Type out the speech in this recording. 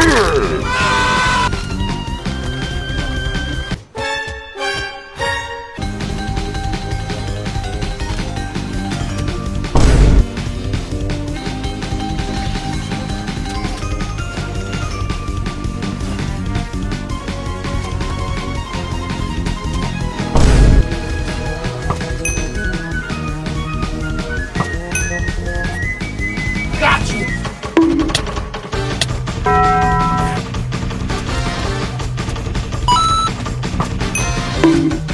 Hey! You